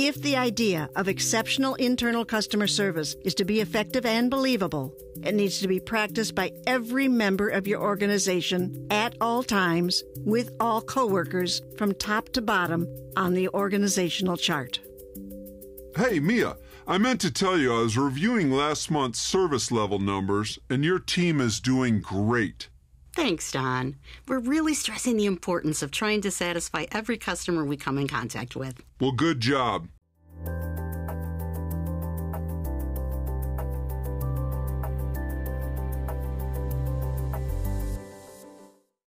If the idea of exceptional internal customer service is to be effective and believable, it needs to be practiced by every member of your organization at all times with all coworkers from top to bottom on the organizational chart. Hey, Mia, I meant to tell you I was reviewing last month's service level numbers, and your team is doing great. Thanks, Don. We're really stressing the importance of trying to satisfy every customer we come in contact with. Well, good job.